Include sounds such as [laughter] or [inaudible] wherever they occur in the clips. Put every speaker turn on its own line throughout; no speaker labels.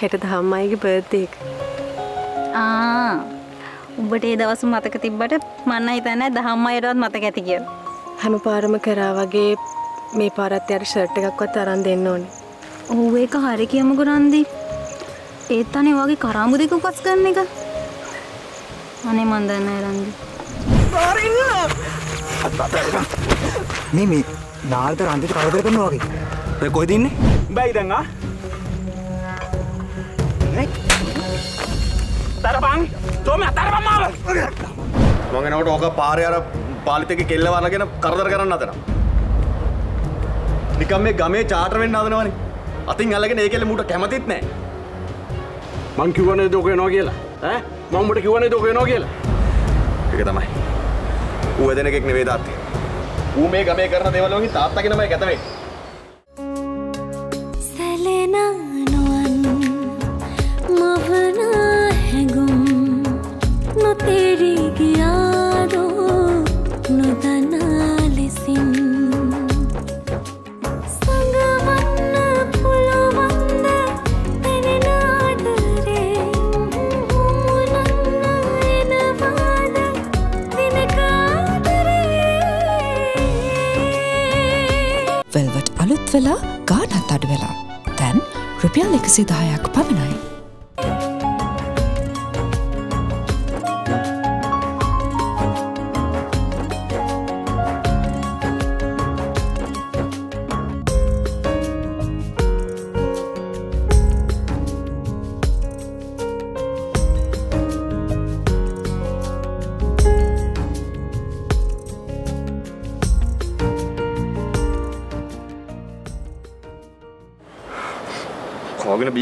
හෙට දහම්මයිගේ බර්ත්ඩේ එක.
ආ උඹට ඒ දවස් මතක තිබ්බට මන්න හිතන්නේ දහම් අයටවත් මතක ඇති කියලා.
හැම පාරම කරා වගේ මේ පාරත් යට ෂර්ට් එකක්වත් අරන් දෙන්න ඕනේ.
ඔව් ඒක හරි කියමුකෝ රන්දි. ඒත් අනේ වගේ කරාමු දෙක උපස් කරන එක. අනේ මන් දන්නේ රන්දි.
මේ මේ නාර්ද රන්දිට කරදර කරනවා වගේ.
ඔය කොහෙද ඉන්නේ?
බැයි දැන් ආ තරපන් තෝම තරපන් මාව
මං එනකොට ඕක පාරේ අර පාලිත් කෙල්ල වරගෙන කරදර කරන්න හදනවා. නිකම් මේ ගමේ චාටර් වෙන්න හදනවනේ. අතින් අල්ලගෙන ඒ කෙල්ල මූට කැමතිත් නැහැ.
මං කිව්වනේ දෝක එනවා කියලා ඈ මම උඹට කිව්වනේ දෝක එනවා කියලා
ඒක තමයි. ඌ එදෙනෙක් නෙවෙයි තාත්තේ. ඌ මේ ගමේ කරන දේවල් වලින් තාත්තගේ නමයි කැත වෙන්නේ.
වෙලා ගානත් අඩු වෙලා තැන් රුපියල් එකසි දායක් පමණයි.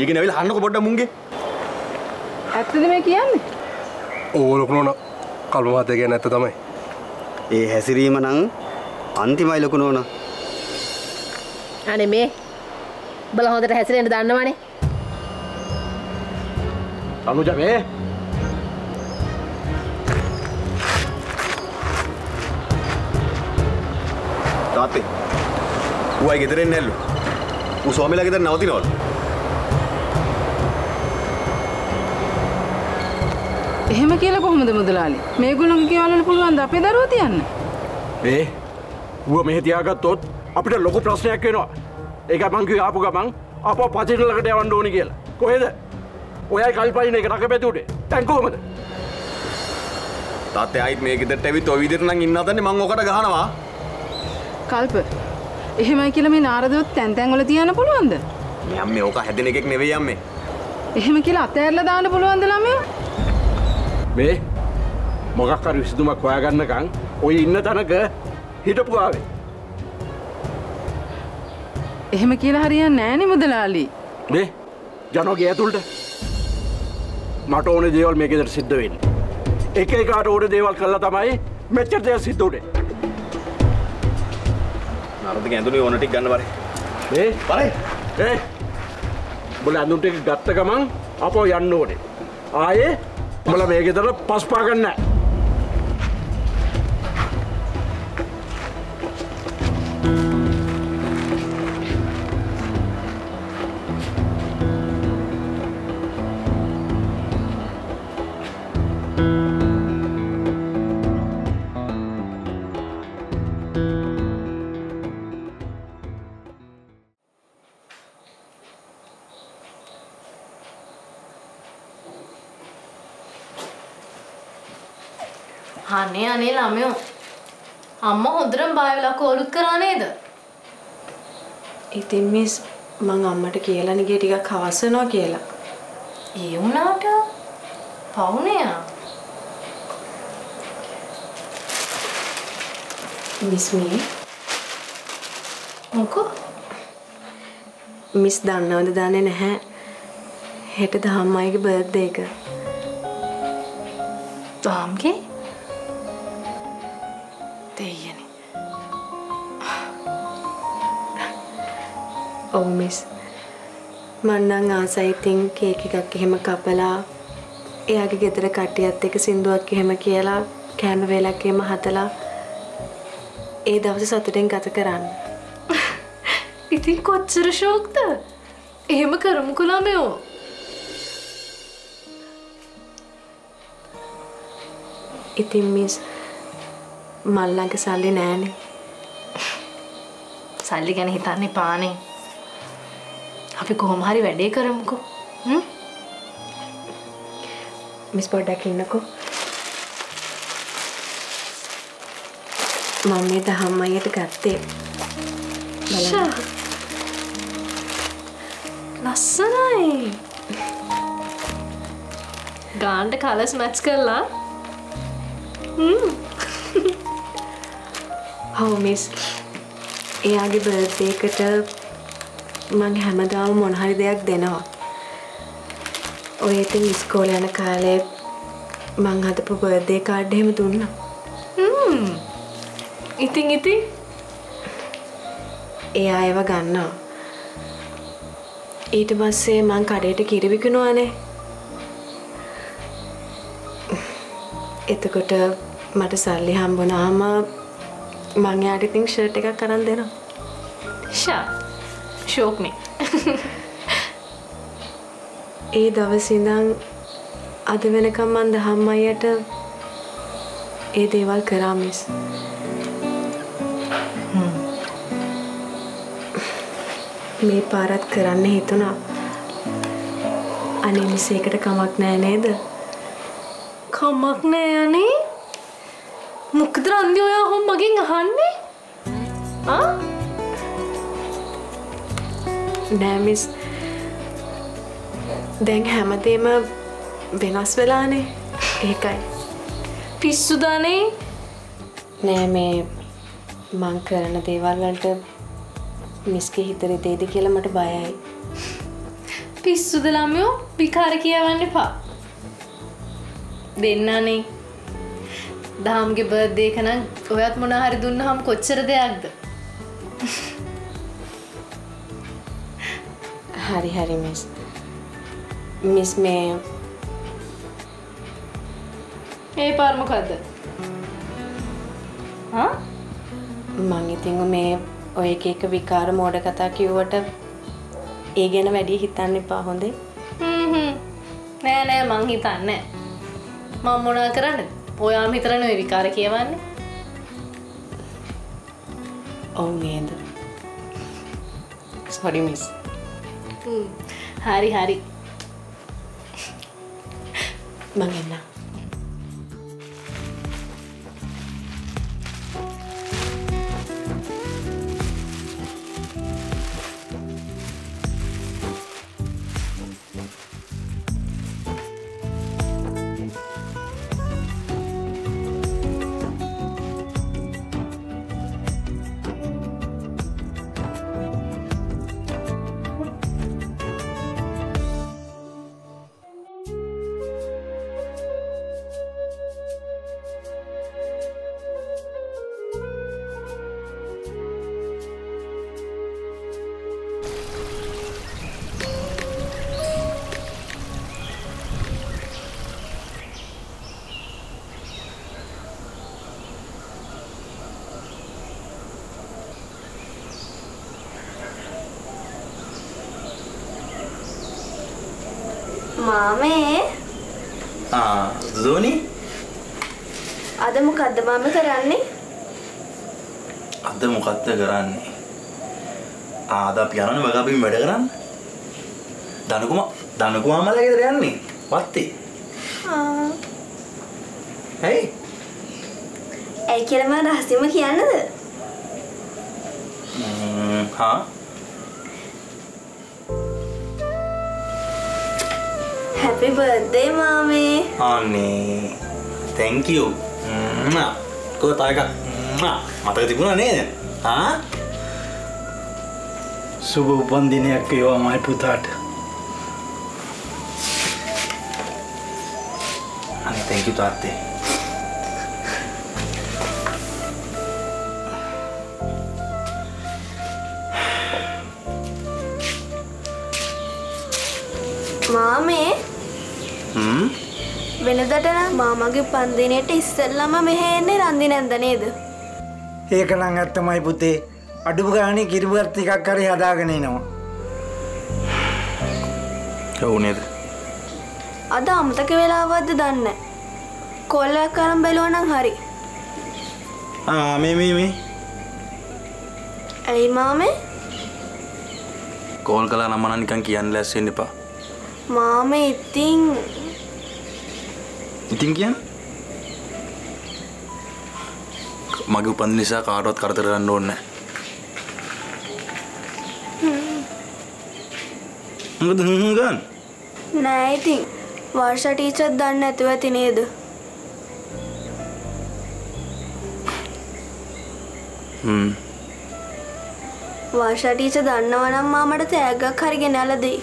බීගෙන ඇවිල්ලා අහන්නකො පොඩ්ඩක් මුංගේ.
ඇත්තද මේ කියන්නේ?
ඕ ලොකුනෝන කල්ප මහත්තය ගැන ඇත්ත තමයි
ඒ හැසිරීම නං අන්තිමයි ලොකු නෝන
අනේ මේ බල හොඳට හැසිරෙන්න දන්නවනේ.
අනුජ මේ
තාත්තේ. ඌ අය ගෙදර එන්නේ නැල්ලු. ඌ ස්වාමිලා ගෙදර නවතිනවලු.
එහෙම කියලා කොහොමද මුදලාලි? මේගොල්ලෝගේ කියවලට පුළුවන් ද අපේ දරුවෝ තියන්න?
ඒ ඌව මෙහෙ තියාගත්තොත් අපිට ලොකු ප්‍රශ්නයක් වෙනවා ඒක මං කිව්වේ ආපු ගමන් අපෝ පචින ළඟට යවන්න ඕනි කියලා කොහෙද ඔයයි කල්පයින් එක රක පැතුනේ දැන් කොහමද
තාත්තේ ආයිත් මේ ගෙදරට ඇවිත් ඔය විදිහට නම් ඉන්න හදන්නේ මං ඔකට ගහනවා.
කල්ප. එහෙමයි කියලා මේ නාරදොත් තැන් තැන් වල තියන්න පුළුවන්ද?
මේ අම්මේ ඕක හැදෙන එකෙක් නෙවෙයි අම්මේ.
එහෙම කියලා අතෑරලා දාන්න පුළුවන්ද ළමයෝ?
මේ මොකක් හරි විසඳුමක් හොයාගන්නකම් ඔය ඉන්න තැනක හිටපු ආවේ
එහෙම කියලා හරියන්නේ නෑනේ මුදලාලි.
මේ ජනෝගේ ඇතුළට මට ඕන දේවල් මේක ගෙදර සිද්ධ වෙන්නේ. එක එකාට ඕන දේවල් කළා තමයි මෙච්චර දේවල් සිද්ධ වුනේ.
නරදික ඇඳුනේ ඕන ටික ගන්න වරේ.
මේ
බලයි.
ඒ බල ඇඳුම් ටික ගත්ත ගමන් අපෝ යන්න ඕනේ. ආයේ උඹලා මේ ගෙදර පස් පා ගන්න
අනේ අනේ ළමයෝ අම්මා හොඳටම බය වෙලා කෝලුත් කරා නේද?
ඉතින් මිස් මං අම්මට කියලා නිගේ ටිකක් හවස් වෙනවා කියලා.
ඒ වුණාට පවුනේ
මිස් මේ
මොකෝ
මිස් දන්නවද දන්නේ නැහැ. හෙට දහම්මයිගේ බර්ත්ඩේ එක.
තාම්ගේ දෙයියනේ.
ඔව් මිස්. මං නම් ආසයි තින් කේක් එකක් එහෙම කපලා එයාගේ ගෙදර කට්ටියත් එක්ක සින්දුවක් එහෙම කියලා කෑම වේලක් එහෙම හදලා ඒ දවස් සතුටෙන් ගත කරන්න.
ඉතින් කොච්චර ෂෝක්ද? එහෙම කරමුකෝ ළමයෝ.
ඉතින් මිස් මල්ලඟ සල්ලි නෑනේ.
සල්ලි ගැන හිතන්න පානේ අපි කොහොම හරි වැඩේ කරමුකෝ හ්ම්?
මිස් පොඩ්ඩක් ඉන්නකෝ. මම මේ දහම් අයියට ගත්තේ.
ෂා. ලස්සනයි ගාන්ට කලස් මැච් කරලා හ්ම්. [laughs]
හව මිස් එයාගේ බර්තයකට මං හැමදාම මොනහරි දෙයක් දෙනවා. ඔය ඉතින් ඉස්කෝල යන කාලේ මං හදපු බර්දේ කාඩ් එහෙම දුන්නා.
ඉතින් ඉතින්
එයා ඒව ගන්නවා. ඊට පස්සේ මං කඩේට කිරි විකුණුවානේ. එතකොට මට සල්ලි හම්බුනාම මං එයාට ඉතින් ෂර්ට් එකක් අරන් දෙනවා.
ෂා ෂෝක්නේ [laughs]
ඒ දවස් ඉඳන් අද වෙනකම් මං දහම් අයියට ඒ දේවල් කරා මිස්. මේ පාරත් කරන්න හිතුණා. අනේ මිස් ඒකට කමක් නෑ නේද?
කමක් නෑ අනේ මොකද රන්දි ඔයා හොම් මගෙන් අහන්නේ? ආ?
නෑ මිස්. දැන් හැමදේම වෙනස් වෙලානේ. ඒකයි.
පිස්සුදානේ
නෑ මේ මං කරන දේවල් වලට මිස්ගේ හිත රිදෙයිද කියලා මට බයයි.
පිස්සුද ළමයෝ විකාර කියවන්න එපා. දෙන්නනේ. දහම්ගේ බර්ධය කනම් ඔයත් මොනහරි දුන්න හම් කොච්චර දෙයක්ද?
හරි හරි මිස්. මිස් මේ
ඒ පාර්මකක්ද
මං ඉතිං මේ ඔය එක එක විකාර මෝඩ කතා කිව්වට ඒ ගැන වැඩිය හිතන්න එපා හොඳේ.
නෑ නෑ මං හිතන්න. මං මොනා කරන්න ඔයාම හිතරන ඔය විකාර කියවන්නේ.
ඔවු නේද? සොඩි මිස්
හරි හරි.
මං එන්නම්
මාමේ
දෝනි
අද මොකද්ද මාම කරන්නේ?
අද මොකක්ද කරන්නේ? ආද අපි යනවනේ වග අපි වැඩ කරන්න. දනකුම දනකුමාමලා ගෙදර යන්නේ. වත්තේ.
ආ.
ඇයි?
ඇයි කියලා මම රහසින්ම කියන්නද?
හා
හැපි බර්ත්ඩේ මාමේ.
අනේ thank you ම්ම්. කො ම්ම්. මතක තිබුණා නේද ආ
සුබ උපන්දිනයක් වේවා මයි පුතාට
අනේ thank you තාත්තේ
මාමේ වෙනදට නම් මාමගේ උපන්දිනේට ඉස්සෙල්ලම මෙහෙ එන්නේ රන්දි නැන්ද නේද?
ඒක නම් ඇත්තමයි පුතේ. අඩුම ගානේ කිරිබත් ටිකක් හරි හදාගෙන එනවා.
ඔව් නේද?
අද අමතක වෙලාවක්ද දන්නේ කොල්ලයක් කරම් බැලුවනම් හරි.
ආ මේ මේ මේ.
ඇයි මාමේ?
කෝල් කලා නමන නිකන් කියන්න ලැස්සෙන් එපා.
මාමේ ඉතිං
ඉතින් කියන්න? මගේ උපන් නිසා කාටවත් කරතර කරන්න ඕන්න මොකද හ්ම් ගන්න?
නෑ ඉතින්. වර්ෂ ටීචර් දන්න ඇතුව ඇති නේද?
හ්ම්.
වර්ෂ ටීචර් දන්නවනම් මාමට තෑග්ගක් හරි ගෙනල්ලා දෙයි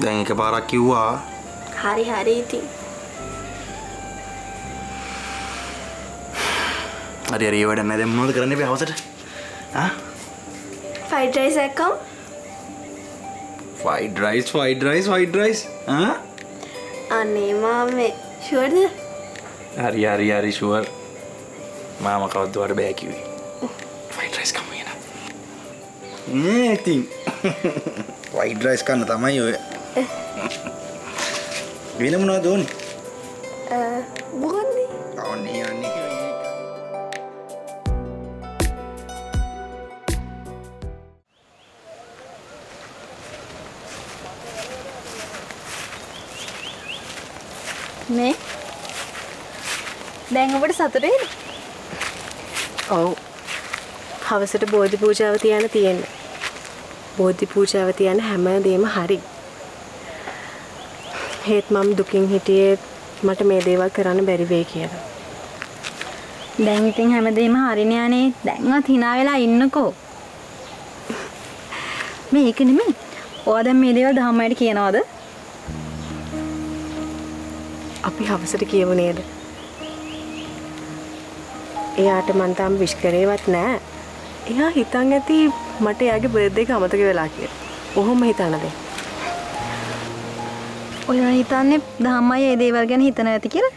දැන් එක පාරක් කිව්වා.
හරි හරි ඉතින්.
හරි හරි ඒ වැඩ නැහැ. දැන් මොනවද කරන්න බෑ හවසට? ආ?
Fried rice එකම්
fried rice fried rice fried rice ආ?
අනේ මාමේ. ෂුවර්ද
හරි හරි හරි ෂුවර් මාම කවද්දවට බෑ කිව්වේ? ෆයිඩ් රයිස් කමු එන නේ ඉතින්. [laughs] ෆයිඩ් රයිස් කන්න තමයි ඔය [laughs] වෙන මොනවද ඕනේ
මොකක්ද
ඔන්නේ යන්නේ
මේ දැන් ඔබට සතුටේද?
ඔව්. හවසට බෝධි පූජාව තියන්න තියෙන්න. බෝධි පූජාව තියන්න හැමදේම හරි. හේත් මම දුකින් හිටියේ මට මේ දේවල් කරන්න බැරි වෙයි කියලා.
දැන් ඉතින් හැමදේම හරිනේ අනේ. දැන්වත් hina වෙලා ඉන්නකෝ. මේක නෙමෙයි. ඔයා දැන් මේ දේවල් දහම්මයට කියනවද?
අපි හවසට කියවු නේද? එයාට මං තාම විශ් කරේවත් නෑ. එයා හිතන් ඇති මට එයාගේ බර්ත්ඩේ එක අමතක වෙලා කියලා. ඔහොම හිතනද?
ඔයා හිතන්නේ දහම්මයි ඒ දේවල් ගැන හිතන ඇති කියලා?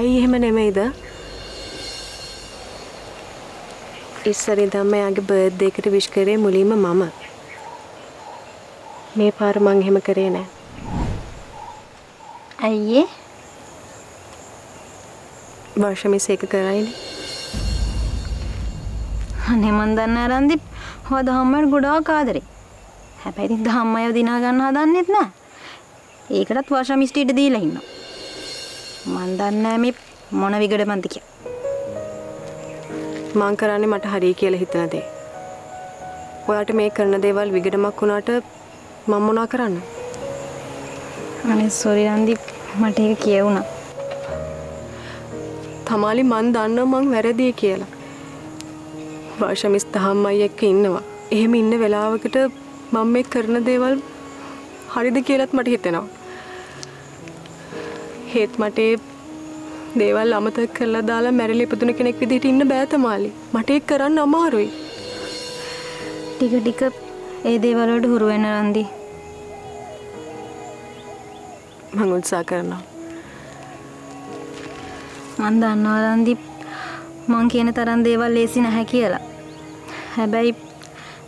ඇයි එහෙම නෙමෙයිද? ඉස්සර ඉඳන්ම එයාගේ බර්ත්ඩේ එකට විශ් කරේ මුලින්ම මම. මේ පාර මං එහෙම කරේ නෑ.
අයියේ
වර්ෂ මිස් එක කරයිනේ.
අනේ මන් දන්න ආරන්දි හො දහම්මයට ගොඩාක් ආදරේ. හැබැයි ඉතින් දහම්මයව දිනා ගන්න හදන්නෙත් නෑ. ඒකටත් වර්ෂා මිස්ටි ඉඩ දීලා ඉන්නවා. මන් දන්නේ නෑ මේ මොන විගඩමන්ද කියලා.
මං කරන්නේ මට හරි කියලා හිතන දේ. ඔයාට මේ කරන දේවල් විගඩමක් වුණාට මම මොනා කරන්න?
අනේ සෝරි රන්දි මට ඒක කියවුණා.
තමාලි මන් දන්නවා මං වැරදි කියලා. වර්ෂමිස් තහම්මයි එක්ක ඉන්නවා. එහෙම ඉන්න වෙලාවකට මම මේ කරන දේවල් හරිද කියලාත් මට හිතෙනවා. හේත් මට දේවල් අමතක කරලා දාලා මැරිලා ඉපදුන කෙනෙක් විදිහට ඉන්න බෑ තමාලි. මට ඒක කරන්න අමාරුයි.
ටික ටික ඒ දේවල් වලට හුරු වෙන රන්දි.
මං උත්සාහ කරනවා.
මන් දන්නවා රන්දි මං කියන තරම් දේවල් ලේසි නැහැ කියලා. හැබැයි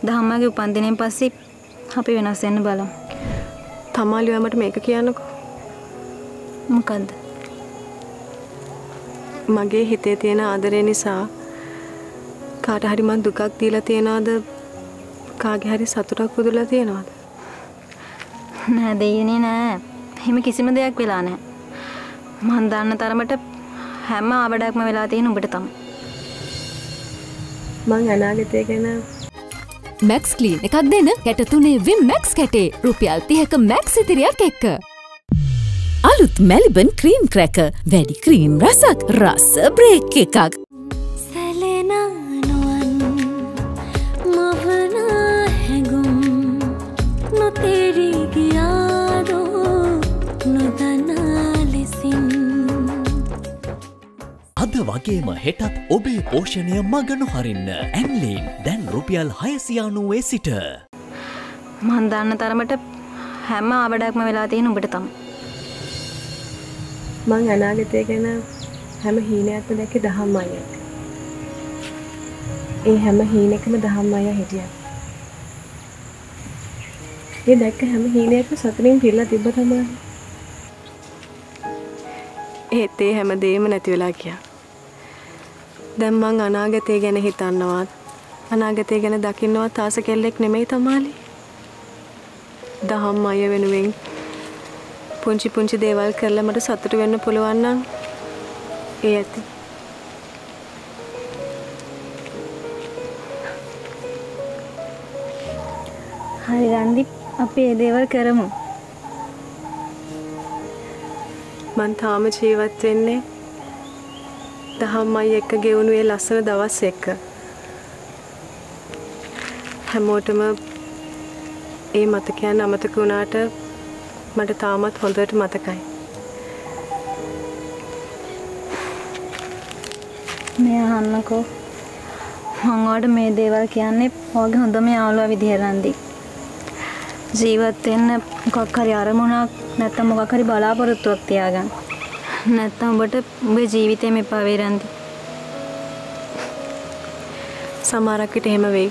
දහම්මගේ උපන්දිනයෙන් පස්සේ අපි වෙනස් වෙන්න බලමු.
තමාලි ඔයා මට මේක කියන්නකෝ.
මොකද්ද?
මගේ හිතේ තියෙන ආදරය නිසා කාට හරි මං දුකක් දීලා තියනවද කාගේ හරි සතුටක් උදුලා තියනවද
නෑ දෙයනේ නෑ එහෙම කිසිම දෙයක් වෙලා නෑ මන් දන්න තරමට හැම ආවඩක්ම වෙලා තියෙන උඹට තමයි
මං අනාගතය ගැන
මැක්ස් කලීන් එකක් දෙන කැට තුනේ විම් මැක්ස් කැටේ රුපියල් තිහක මැක්ස් ඉතිරියක් එක්ක. අලුත් මැලිබන් ක්‍රීම් ක්‍රැක වැඩි ක්‍රීම් රසක් රස්ස බ්‍රේක් එකක්.
වගේම හෙටත් ඔබේ පෝෂණය මග නොහරින්න ඇන්ලීන් දැන් රුපියල් හයසියානුවේ සිට.
මන් දන්න තරමට හැම ආවඩක්ම වෙලා තියෙන උඹට තමයි.
මං අනාගතය ගැන හැම හීනයක්ම දැක්කේ දහම් අයියක්. ඒ හැම හීනෙකම දහම් අයියා හිටියා. ඒ දැක්ක හැම හීනයක්ම සතුටින් පිරලා තිබ්බ තමයි. ඒත් ඒ හැම දෙයක්ම නැති වෙලා ගියා. දැන් මං අනාගතය ගැන හිතන්නවත් අනාගතය ගැන දකින්නවත් ආස කෙල්ලෙක් නෙමෙයි තමාලි. දහම් අය වෙනුවෙන් පුංචි පුංචි දේවල් කරලා මට සතුටු වෙන්න පුළුවන් නම් ඒ ඇති.
හරි රන්දිප් අපි ඒ දේවල් කරමු.
මං තාම ජීවත් වෙන්නේ දහම්මයි එක්ක ගෙවුණු ඒ ලස්සන දවස් එක්ක. හැමෝටම ඒ මතකයන් අමතක වුණාට මට තාමත් හොඳට මතකයි.
මේ අහන්නකෝ. මං ඔයාලට මේ දේවල් කියන්නේ ඔයාගේ හොඳම යාළුවා විදිහට රන්දිප්. ජීවත් වෙන්න මොකක් හරි අරමුණක් නැත්නම් මොකක් හරි බලාපොරොත්තුවක් තියාගන්න. නැත්නම් ඔබට ඔබේ ජීවිතේම එපා වෙයි රන්දි.
සමහරක් විට එහෙම වෙයි.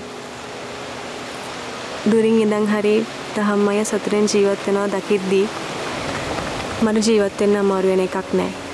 දුරින් ඉඳන් හරි දහම්මය සතුටෙන් ජීවත් වෙනවා දකිද්දී මට ජීවත් වෙන්න අමාරු වෙන එකක් නෑ.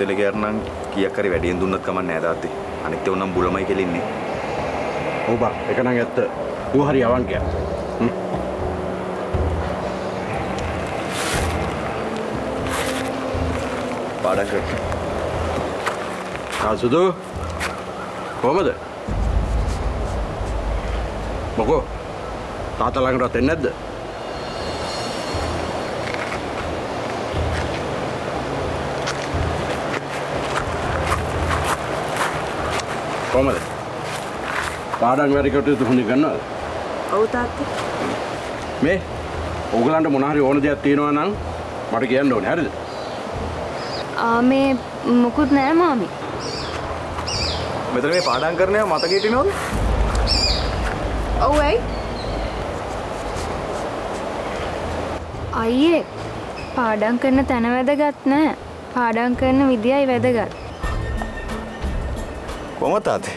සෝමතෙල කියarnan කීයක් හරි වැඩියෙන් දුන්නත් කමක් නැහැ තාත්තේ අනිත් ඒවා නම් බුලමයි කෙලින්නේ
ඔව් බා ඒක නම් ඇත්ත. ඌ හරි අවංකයක් හ්ම්.
පාඩම් කරන්න
ආ සුදු කොහමද? මොකෝ? තාත්තා ළඟටවත් එන්නේ නැද්ද කොහමද පාඩම් වැඩි කටයුතු හොඳින් කරනවද
ඔව් තාත්තේ.
මේ ඕගලන්ට මොන හරි ඕන දෙයක් තියෙනවා නම් මට කියන්න ඕනේ හරිද
ආ මේ මොකුත් නෑ මාමි.
මෙතන මේ පාඩම් කරන ඒවා මතකෙට එනවද
ඔව් ඇයි? අයියේ පාඩම් කරන තැන වැදගත් නෑ. පාඩම් කරන විදියයි වැදගත්.
කොහමද තාත්තේ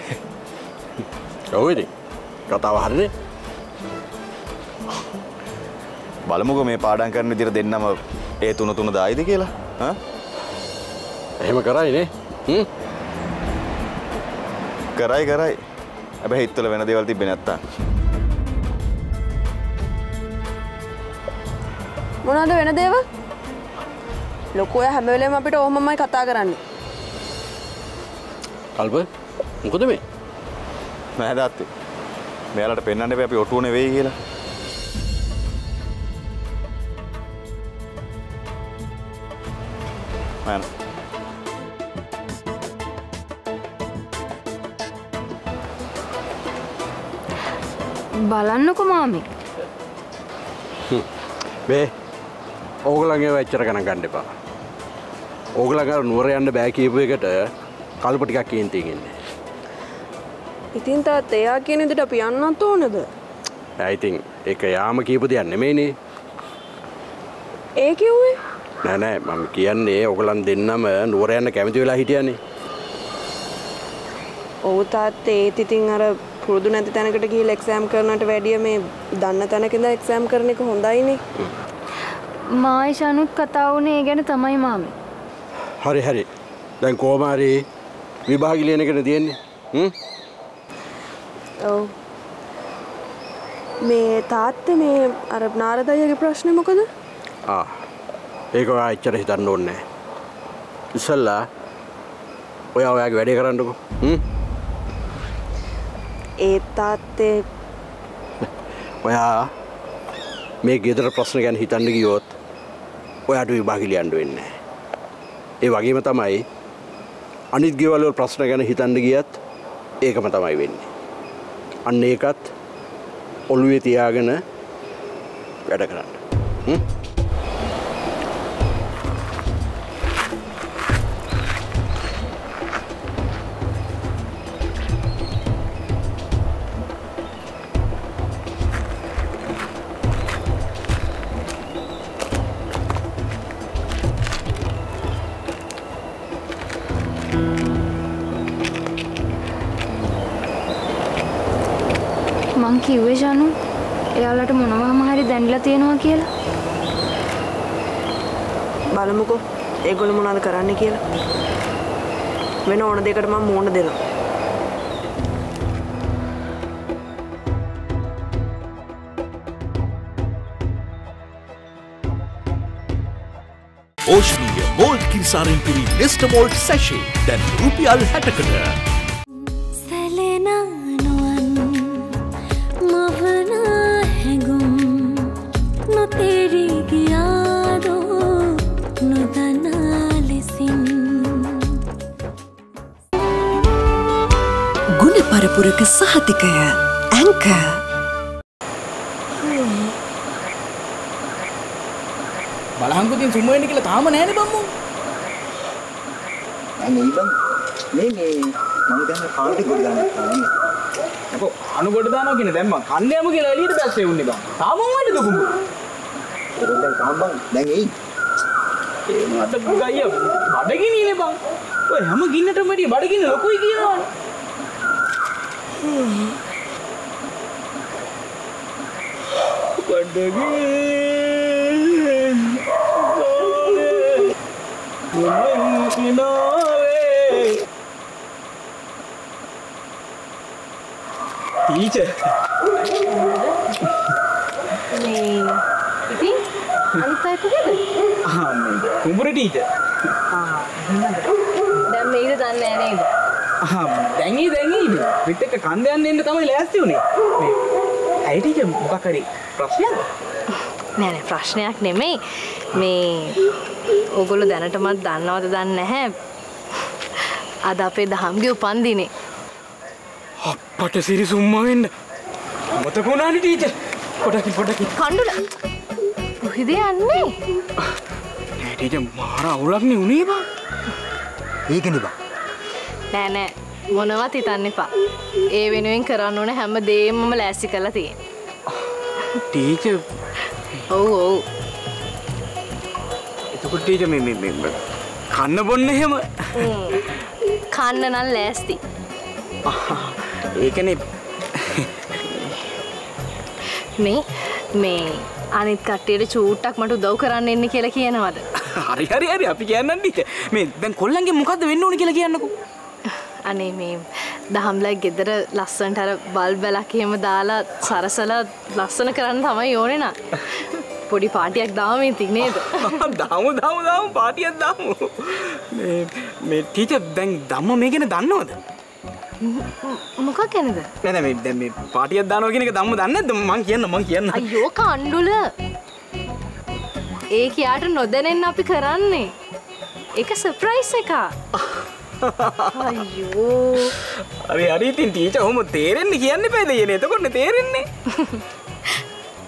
ඔව් ඉතින්. කතාව හරිනේ.
බලමුකෝ මේ පාඩම් කරන විදිහට දෙන්නම ඒ තුන තුන දායිද කියලා. ඈ?
එහෙම කරයිනේ. හ්ම්?
කරයි කරයි. හැබැයි හිතවල වෙන දේවල් තිබ්බේ නැත්තම්.
මොනවද වෙන දේවල්? ලොකු අය හැම වෙලේම අපිට ඔහොමමයි කතා කරන්නේ.
කල්ප මොකද මේ?
නෑ තාත්තේ මෙයාලට පෙන්වන්න එපා අපි ඔටුව නෙවෙයි කියලා. මම යනවා.
බලන්නකො මාමි.
මේ ඕගලන්ගේ වෙච්චර ගණන් ගන්න එපා. ඕගලඟ නුවර යන්න බෑ කියපු එකට කල්ප ටිකක් කේන්තියෙන් ඉන්නේ
ඉතින් තාත් එයා කියන විදිහට අපි යන්නත් ඕනද?
ඇයිතින් ඒක යාම කියපු දෙයක් නෙමෙයිනේ
ඒ කිව්වේ?
නෑ නෑ මම කියන්නේ ඔගලන් දෙන්නම නුවර යන්න කැමති වෙලා හිටියනේ
ඔව් තාත්තේ ඒත් ඉතින් අර පුරුදු නැති තැනකට ගිහිල්ලා එක්සෑම් කරනවට වැඩිය මේ දන්න තැනක ඉඳලා එක්සෑම් කරන එක හොඳයිනේ.
මායිෂනුත් කතා වුණේ ඒ ගැන තමයි මාමි.
හරි හරි දැන් කොහොම හරි විභාග ලියන එකනේ තියෙන්නේ හ්ම්
ඔව්. මේ තාත්තේ මේ අර නාරද අයියාගේ ප්‍රශ්නේ මොකද?
ආ ඒක ඔයා එච්චර හිතන්න ඕනේ නෑ ඉස්සල්ලා ඔයා ඔයාගේ වැඩේ කරන්නකෝ හ්ම්
ඒ තාත්තේ [laughs]
ඔයා මේ ගෙදර ප්‍රශ්න ගැන හිතන්න ගියොත් ඔයාට විභාගිලියන්ඩ වෙන්න. ඒ වගේම තමයි අනිත් ගෙවලවල් ප්‍රශ්න ගැන හිතන්න ගියත් ඒකම තමයි වෙන්නේ. අන්න ඒකත් ඔළුවේ තියාගෙන වැඩ කරන්න.
කිව්වේ ජනු එයාලට මොනවම හරි දැනලා තියෙනවා කියලා.
බලමුකෝ ඒගොල්ලෝ මොනවද කරන්නේ කියලා. වෙන ඕන දෙයකට මම මූණ දෙනවා.
ඕෂ්නීය මෝල්ට් කිරිසාරින් පිරි නෙස්ට මෝල්ට් සැෂේ දැන් රුපියල්
60කට
ගුණ පරපුරක සහතිකය ඇංක
බලහංකුතින් සුම්මවෙන්න කියලා තාම නෑනේ බම්මු.
මේ මේ මම දැන් කාල්ටි ගොඩ තාම
අපෝ අනු ගොඩ දානවා කියන දැන් මං කන්න යමු කියලා එළියට බැස්සේ උන්නේ බං. තාම මොනවද දුකුඹු?
දැන් කාම් බං දැන් එයි
ඒ මට ගයිය බඩගිනිනේ බං. ඔය හැම ගින්නටම වැඩි බඩගින්න ලොකුයි කියනවනේ. කිනාවේ [laughs] ටීචර්
මේ ඉතින් කොහෙද? [laughs] [laughs]
ආ කුඹුර ටීචර්
ආ දැන් මේක දන්නේ නැහැ නේද?
ආ දැන් ඊ දැන් ඊ පිට එක කන්ද යන්න එන්න තමයි ලෑස්ති උනේ. මේ ඇයි ටීචර් මොකක් හරි ප්‍රශ්නයක්ද?
නෑ නෑ ප්‍රශ්නයක් නෙමෙයි. මේ ඕගොල්ලෝ දැනටමත් දන්නවද දන්නේ නැහැ. අද අපේ දහම්ගේ උපන්දිනේ.
අපට සිරි සුම්මා වෙන්න මතක වුණානේ ටීචර්? පොඩකින් පොඩකින්
කණ්ඩුල. කොහෙද යන්නේ?
නෑ ටීචර් මාර අවුලක් නේ උනේ බා.
ඒකනේ බා
නෑ නෑ. මොනවත් හිතන්න එපා. ඒ වෙනුවෙන් කරන්න ඕන හැම දේම මම ලෑස්ති කරලා තියෙන
ටීචර්?
ඔව් ඔව්.
එතකොට ටීචර් මේ මේ මේ කන්න බොන්න එහෙම?
කන්න නම් ලෑස්ති.
ඒකනේ.
මේ මේ අනිත් කට්ටියට චූට්ටක් මට උදව් කරන්න එන්න කියලා කියනවද?
හරි හරි හරි. අපි කියන්නම් ටීචර්. මේ දැන් කොල්ලන්ගේ මොකද්ද වෙන්න ඕනේ කියලා කියන්නකෝ
අනේ මේ දහම්ලා ගෙදර ලස්සනට අර බල් බැලක් එහෙම දාලා සරසලා ලස්සන කරන්න තමයි ඕනේ නා. පොඩි පාටියක් දාම ඉතින් නේද? [laughs]
දාමු දාමු දාමු පාටියක් දාමු. මේ මේ ටීචර් දැන් ධම්ම මේ ගැන දන්නවද?
මොකක් ගැනද?
නෑ නෑ මේ දැන් මේ පාටියක් දානවා කියන එක ධම්ම දන්නේ නැද්ද? මං කියන්න මං කියන්න.
අයියෝ කණ්ඩුල. ඒ කියාට නොදැනෙන්න අපි කරන්නේ. ඒක සර්ප්‍රයිස් එකක්. අයියෝ.
හරි හරි ඉතින් ටීචර් ඔහොම තේරෙන්නේ කියන්න එපා දෙයනේ. එතකොට තේරෙන්නේ.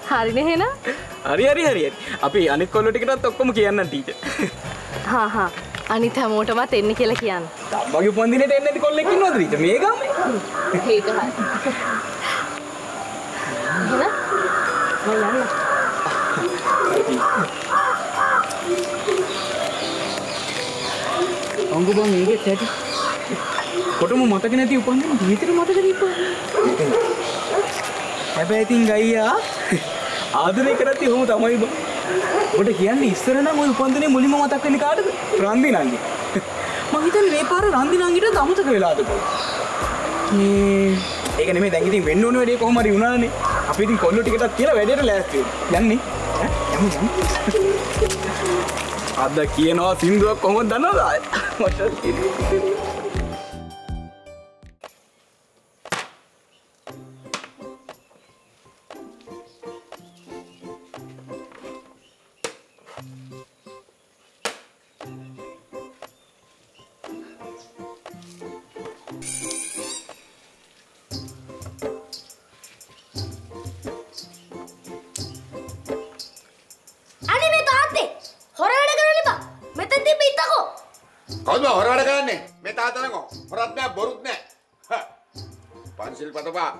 හරිනේ එහෙනම්?
හරි හරි හරි. අපි අනිත් කොල්ලෝ ටිකටත් ඔක්කොම කියන්නම් ටීචර්.
හා හා. අනිත් හැමෝටමත් එන්න කියලා කියන්න.
මගේ උපන්දිනේට එන්නේ කොල්ලෙක් ඉන්නවද ටීචර් මේ ගාමේ?
ඒක හරි.
අංගු බං මේකෙත් ඇති. කොටම මතක නැති උපන්දින ජීවිතේ මතක දීපා. හැබැයි ඉතින් ගයියා ආදරේ කරද්දි ඔහොම තමයි බං. ඔබට කියන්නේ ඉස්සර නම් ওই උපන්දිනේ මුලින්ම මතක් වෙන්නේ කාටද? රන්දි නංගි. මං හිතන්නේ මේ පාර රන්දි නංගිට අමතක වෙලාද කියලා. මේ ඒක නෙමෙයි දැන් ඉතින් වෙන්න ඕන වැඩේ කොහොම හරි වුණානේ. අපි ඉතින් කොල්ලෝ ටිකටත් කියලා වැඩේට ලෑස්ති වෙන්න. යන්නේ. ඈ යමු යමු. අද කියනවා සින්දුවක් කොහොමද දන්නවද? [laughs] මට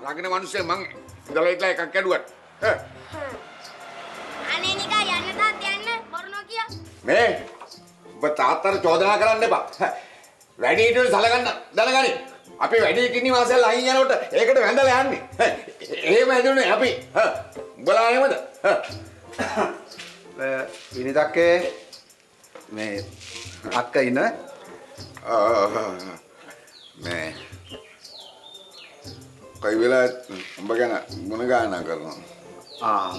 රකින්න මිනිස්සේ මං ඉඳලා ඉట్లా එකක් කැඩුවත්.
අනේ නිකා යන්න තාත් යන්න බොරු නොකිය.
මේ ඔබ තාත්තට චෝදනා කරන්න එපා. වැඩි හිටියෝ සලකන්න දැනගනි. අපි වැඩි කිනි මාසෙල් අයින් යනකොට ඒකට වැඳලා යන්නේ. එහෙම හැදුනේ අපි. හා. උඹලා එහෙමද? හා.
විනිතක්කේ මේ අක්ක ඉන්න
මේ කොයි වෙලාවත් උඹ ගැන මොන ගානා කරනවා?
ආ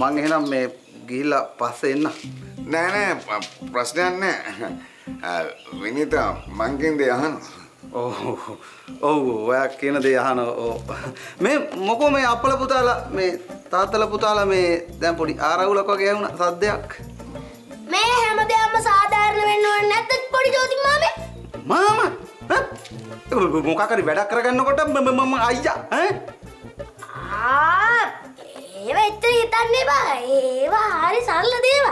මං එහෙනම් මේ ගිහිල්ලා පස්සේ එන්න.
නෑ නෑ ප්‍රශ්නයක් නෑ. විනිත මංකින් දේ අහනවා
ඔව් ඔව් ඔයා කියන දේ අහන මේ මොකෝ මේ අපල පුතාලා මේ තාත්තලා පුතාලා මේ දැන් පොඩි ආරවුලක් වගේ වුණා සද්දයක්?
මේ හැමදේම සාධාරණ වෙන්න ඕනේ නැත්නම් පොඩි ජෝති මාමේ.
මාමා මොකක් හරි වැඩක් කරගන්නකොට මම අයියා
ඒව එච්චර හිතන්න එපා. ඒවා හරි සරල දේවල්.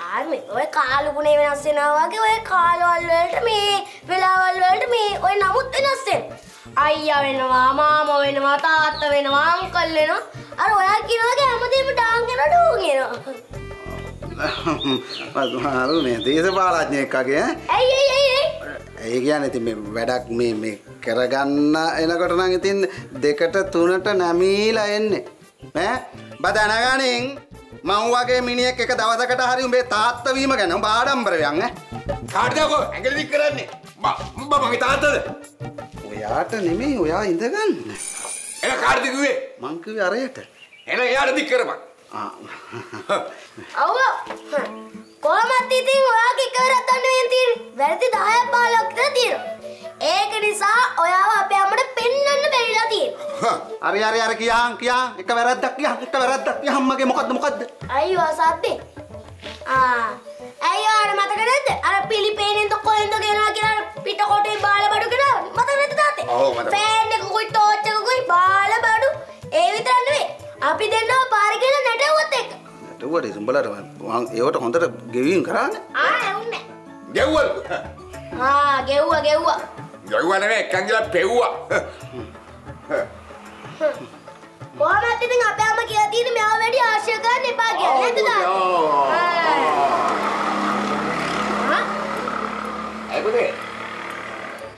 ආ මේ ඔය කාලුගුණේ වෙනස් වෙනවා වගේ ඔය කාලවල වලට මේ වෙලාවල් වලට මේ ඔය නමුත් වෙනස් වෙනවා. අයියා වෙනවා, මාමා වෙනවා, තාත්තා වෙනවා, අංකල් වෙනවා. අර ඔයා කියන වගේ හැමදේම ඩාන් කරලා ඩෝන් එනවා.
අර මේ දේශපාලඥයෙක් වගේ
ඇයි ඇයි ඇයි
ඒ කියන්නේ ඉතින් මේ වැඩක් මේ මේ කරගන්න එනකොට නම් ඉතින් දෙකට තුනට නැමීලා එන්නේ. ඈ? බ දැනගනින්. මං වගේ මිනිහෙක් එක දවසකට හරි උඹේ තාත්තා වීම ගැන උඹ ආඩම්බර වෙයන් ඈ?
කාටද ඔක ඇඟිලි කරන්නේ? උඹ මගේ තාත්තද?
ඔයාට නෙමෙයි ඔයා ඉඳගන්න.
එන කාටද කිව්වේ?
මං කිව්වේ අරයට.
එන දික් කරපන්.
අව්ව කොහොමත් ඉතින් ඔයාගේ එකවරක් ගන්න වෙන තියෙන්නේ. වැරදි 10ක් 15ක් විතර තියෙනවා. ඒක නිසා ඔයාව අපේ අම්මට පෙන්වන්න බැරිලා තියෙනවා.
හරි හරි හරි කියාන් කියාන් එක වැරද්දක් කියාන් එක වැරද්දක් කියාන් මගේ මොකද්ද මොකද්ද
අයියෝ සද්දේ. ආ ඇයි ඔයාට මතක නැද්ද? අර පිලිපේනෙන්ද කොහෙන්ද ගෙනවා කියලා පිටකොටේ බාල බඩු ගෙනා මතක නැද්ද තාත්තේ?
ඔව්, මතක.
ෆෑන් එකකුයි ටෝච් එකකුයි බාල බඩු ඒ විතර නෙවෙයි. අපි දෙන්නව පාරේ ගිහලා නැටුවත් එක්ක.
ඌට උඹලට ඒවට හොඳට ගෙවීම් කරන්නේ
ආ ඇවුන්නේ.
ගෙව්වලු
ආ ගෙව්වා ගෙව්වා.
ගෙව්වා නෙමෙයි එක්කන් ගිලා පෙව්වා
කොහොමද ඉතින් අපේ අම්මා කියලා තියෙන්නේ මෙයාව වැඩි ආශ්‍රය කරන්න එපා කියලා නේද තාත්තා?
ඇයි පුතේ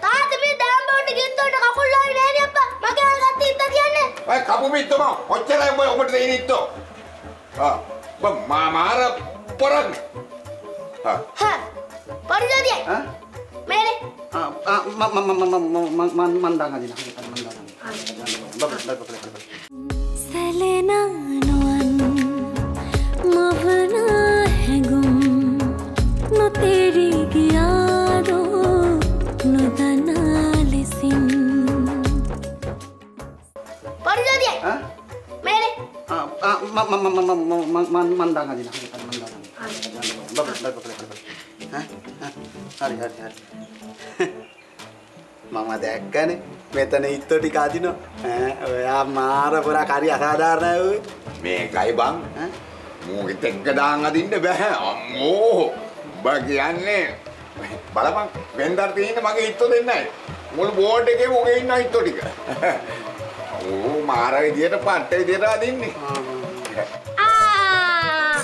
තාත්තා මේ ඩෑම් බෝඩ් ගියොත් කකුල් ලාවේ නෑනේ අප්පා. මගේ අල්ලගත්ත ඉත්ත කියන්නේ.
ඔය කපු මිත්තම ඔච්චරයි ඔබට දෙන ඉත්තෝ ආ බ මා මාර පොරක් ආ
හා. පරිජාතිය.
ඈ
මේනේ.
ආ ආ මම මම මම මම මන් දාන් අදින මන් දාන්
සැලෙනා නොවන්
ආ මම මම මම මම මන් දාන් අදින මම දැක්කනේ. මෙතන ඉත්තෝ ටික අදිනවා. ඈ ඔයා මාර පුරා කරි අසාධාරණයි ඔය.
මේකයි බං. මූගෙත් එක්ක දාන් අදින්න බෑ. අම්මෝ බා කියන්නේ. බලපන් වෙන්දර තියෙන මගේ හිටෝ දෙන්නයි. මුළු බෝඩ් එකේ මොකේ ඉන්න හිටෝ ටික. [laughs] ඕ මාර විදියට පට්ට විදියට අදින්නේ
ආ.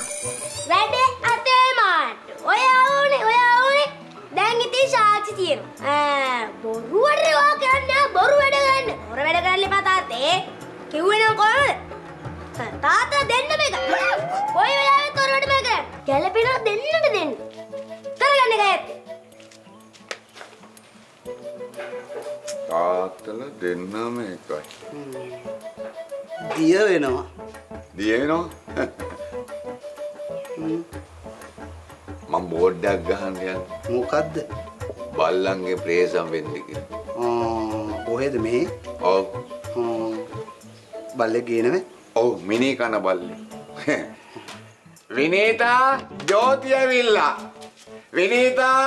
වැඩේ අතේ මාට්ටු. ඔය ආවෝනේ ඔය ආවෝනේ. දැන් ඉතින් සාක්ෂි තියෙනවා. ආ බොරුවට රේවා කරන්නේ බොරු වැඩ ගන්න. හොර වැඩ කරන්න එපා තාත්තේ. කිව්වේ නම් කොහමද? තාත්තා දෙන්න මේක. කොයි වෙලාවෙත් හොර වැඩ මේක. ගැලපෙනවා දෙන්නට දෙන්න. කරගන්න ඇත්තේ.
තාත්තල දෙන්නම එකයි
දිය වෙනවා
දිය වෙනවා [laughs] මම බෝඩ්ඩක් ගහන්න යන
මොකද්ද?
බල්ලන්ගේ ප්‍රේසම් වෙන්දි කියලා.
කොහෙද මේ?
ඔව්.
බල්ලෙක් ගේනවේ
ඔව් මිනී කන බල්ලේ. විනීතා ජෝති ඇවිල්ලා. විනීතා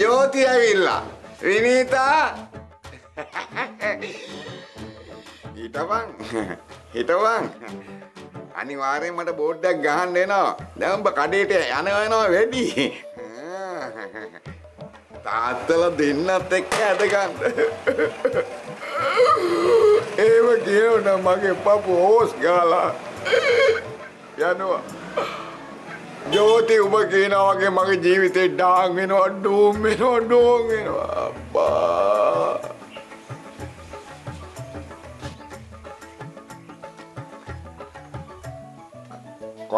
ජෝති ඇවිල්ලා. විනීතා [laughs] හිටපන් හිටපන් [laughs] අනිවාර්යෙන් මට බෝඩ්ඩක් ගහන්න එනවා දැන් උඹ කඩේට යනවා යනවා වැඩි තාත්තල දෙන්නත් එක්ක ඇදගන්න. ඒව කියවන මගේ පපු හෝස් ගාලා යනවා. ජෝති උඹ කියනා වගේ මගේ ජීවිතේ ඩාන් වෙනවා ඩූම් වෙනවා ඩෝන් වෙනවා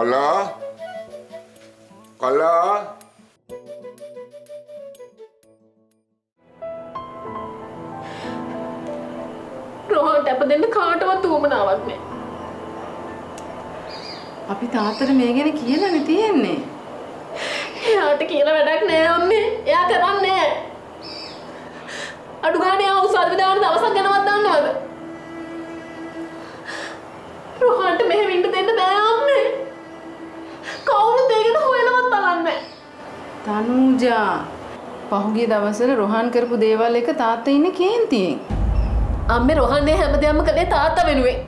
කොල්ලා කොල්ලා
රෝහන්ට අප දෙන්න කාටවත් උවමනාවක් නෑ.
අපි තාත්තට මේ ගැන කියලානේ තියෙන්නේ.
එයාට කියලා වැඩක් නෑ අම්මේ. එයා කරන්නේ නෑ. අඩු ගානේ ආ උසාවි දාන දවසක් ගැනවත් දන්නවද? රෝහන්ට මෙහෙම ඉන්න දෙන්න බෑ අම්මේ. කවුරුත් ඒ ගැන හොයලවත් බලන්නේ.
තනූජා පහුගිය දවස්වල රොහන් කරපු දේවල් එක තාත්තා ඉන්නේ කේන්තියෙන්.
අම්මේ රෝහන්නේ හැමදේම කළේ තාත්තා වෙනුවෙන්.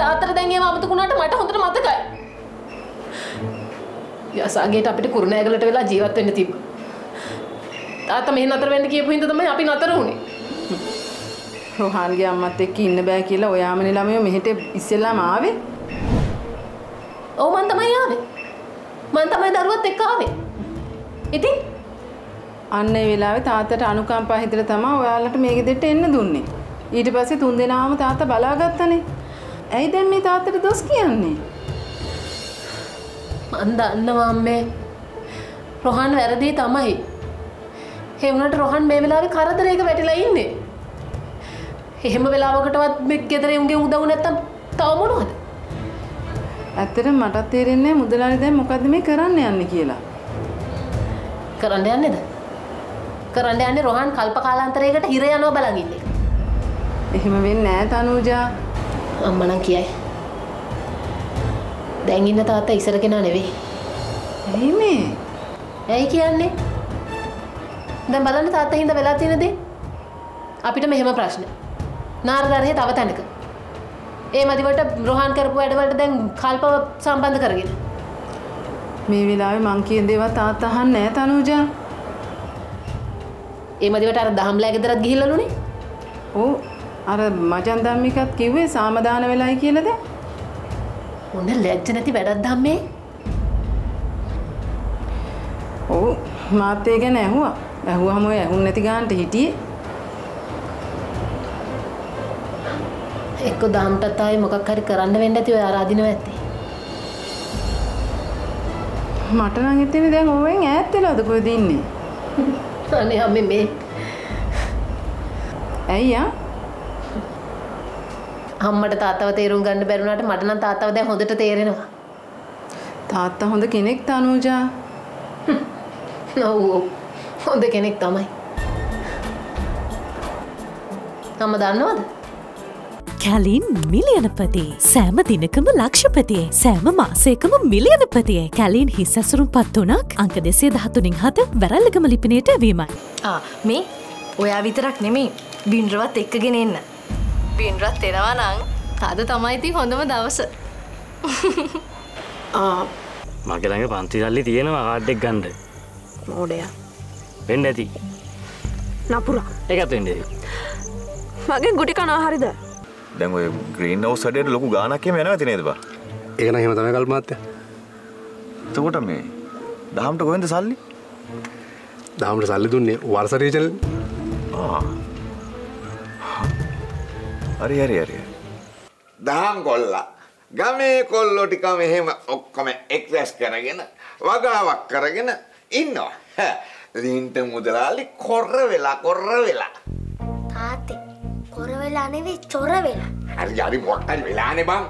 තාත්තට දැන් ඒව අමතකුණාට මට හොඳට මතකයි. යසාගේට අපිට කුරුණෑගලට වෙලා ජීවත් වෙන්න තිබ්බා. තාත්තා මෙහෙ නතර වෙන්න කියපු හින්දා තමයි අපි නතර වුනේ.
රොහන්ගේ අම්මත් එක්ක ඉන්න බෑ කියලා ඔයාමනේ ළමයෝ මෙහෙට ඉස්සෙල්ලාම ආවේ.
ඔව් මං තමයි ආවේ. මං තමයි දරුවත් එක්ක ආවේ. ඉතින්
අන්න ඒ වෙලාවේ තාත්තට අනුකම්පා හිතලා තමයි ඔයාලට මේ ගෙදරට එන්න දුන්නේ. ඊට පස්සේ තුන් දෙනාම තාත්තා බලාගත්තනේ. ඇයි දැන් මේ තාත්තට දොස් කියන්නේ?
මන් දන්නවා අම්මේ. රොහන් වැරදි තමයි. ඒ වුණාට රොහන් මේ වෙලාවේ කරදරයක වැටිලා ඉන්නේ. එහෙම වෙලාවකටවත් මේ ගෙදර උන්ගේ උදව් නැත්තම් තව මොනවද?
ඇත්තටම මටත් තේරෙන්නේ මුදලාලි දැන් මොකද්ද මේ කරන්න යන්නේ කියලා.
කරන්න යන්නේද? කරන්න යන්නේ රොහන් කල්ප කාලාන්තරයකට හිර යනවා බලන් ඉන්නේ.
එහෙම වෙන්නේ නෑ තනූජා.
අම්මා නම් කියයි. දැන් ඉන්න තාත්තා ඉස්සර කෙනා නෙවෙයි.
ඇයි මේ?
ඇයි කියන්නේ? දැන් බලන්න තාත්තා හින්දා වෙලා තියෙන දේ. අපිට මෙහෙම ප්‍රශ්න. නාරදරේ තව තැනක. ඒ මදිවට රොහන් කරපු වැඩවලට දැන් කල්පව සම්බන්ධ කරගෙන.
මේ වෙලාවේ මං කියන දේවල් තාත්තා අහන්නේ නෑ තනූජා.
ඒ මදිවට අර දහම්ලා ගෙදරත් ගිහිල්ලාලුනේ.
ඔව් අර මචන් ධම්මිකත් කිව්වේ සාමදාන වෙලයි කියලාද?
ඔන්න ලැජ්ජ නැති වැඩක් ධම්මේ.
ඔව් මාත් ඒ ගැන ඇහුවා. ඇහුවාම ඔය ඇහුන් නැති ගානට හිටියේ.
එක්ක දාම්ටත් ආයේ මොකක් හරි කරන්න වෙන්න ඇති ඔය ආරාධිනව ඇත්තේ.
මට නම් හිතෙන්නේ දැන් ඕවෙන් ඈත් වෙලාද කොහෙද ඉන්නේ?
අනේ අම්මේ මේ
ඇයි ආ?
අම්මට තාත්තව තේරුම් ගන්න බැරුණාට මට නම් තාත්තව දැන් හොඳට තේරෙනවා.
තාත්තා හොඳ කෙනෙක් තනූජා.
ඔව්. හොඳ කෙනෙක් තමයි. අම්ම දන්නවද?
කැලින් මිලියනපති සෑම දිනකම ලක්ෂපතියේ සෑම මාසයකම මිලියනපතිය කැලින් හිස් ඇසුරුම් පත් වනක් අංක දෙසේ දහතුනින් හත වැරල්ලගම ලිපිනයට වීමයි.
ආ මේ ඔයා විතරක් නෙමේ බින්ද්‍රවත් එක්කගෙන එන්න. බින්ද්‍රත් එනවා නං අද තමයි ඉතින් හොඳම දවස.
මගේ ළඟ පන්ති සල්ලි තියෙනවා කාඩ්ඩෙක් ගන්ඩ
මෝඩයා.
වෙන්න ඇති.
නපුරා.
එකත් වෙන්න
මගේ ගුටි කනා හරිද
දැන් ඔය ග්‍රීන් හවුස් හැඩයට ලොකු ගාණක් එහෙම යනවා ඇති නේද බා?
ඒක නම් එහෙම තමයි කල්මාත්‍ය.
එතකොට මේ දහම්ට කොහෙන්ද සල්ලි?
දහම්ට සල්ලි දුන්නේ වර්ෂ රීජනල්.
ආ. හරි හරි හරි.
දහම් කොල්ලා ගමේ කොල්ලෝ ටික මෙහෙම ඔක්කොම එක්රැස් කරගෙන වගාවක් කරගෙන ඉන්නවා. ලින්ට මුදලාලි කොර්ර වෙලා කොර්ර වෙලා.
තාත්තේ කොර වෙලා නෙවෙයි චොර වෙලා.
හරි හරි මොකක් හරි වෙලානේ බං.